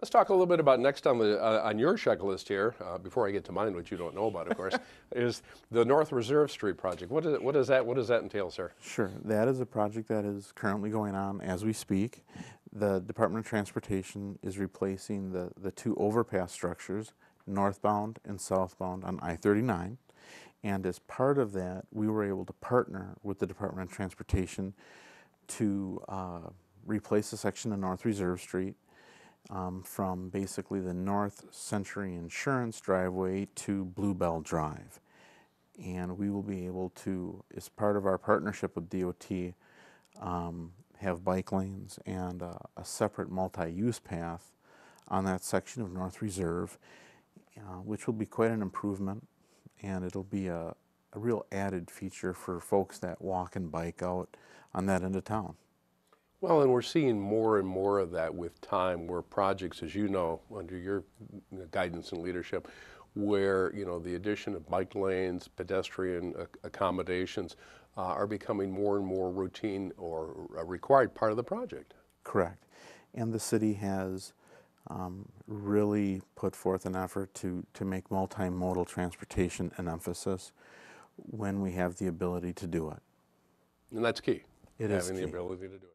Let's talk a little bit about next on the uh, on your checklist here. Uh, before I get to mine, which you don't know about, of course, is the North Reserve Street project. What is it, what is that? What does that entail, sir? Sure, that is a project that is currently going on as we speak. The Department of Transportation is replacing the, the two overpass structures, northbound and southbound on I-39. And as part of that, we were able to partner with the Department of Transportation to uh, replace a section of North Reserve Street um, from basically the North Sentry Insurance driveway to Bluebell Drive. And we will be able to, as part of our partnership with DOT, um, have bike lanes and uh, a separate multi-use path on that section of North Reserve, uh, which will be quite an improvement and it'll be a, a real added feature for folks that walk and bike out on that end of town. Well, and we're seeing more and more of that with time, where projects, as you know, under your guidance and leadership, where you know the addition of bike lanes, pedestrian accommodations uh, are becoming more and more routine or a required part of the project. Correct, and the city has um, really put forth an effort to to make multimodal transportation an emphasis when we have the ability to do it. And that's key. It having is the ability to do it.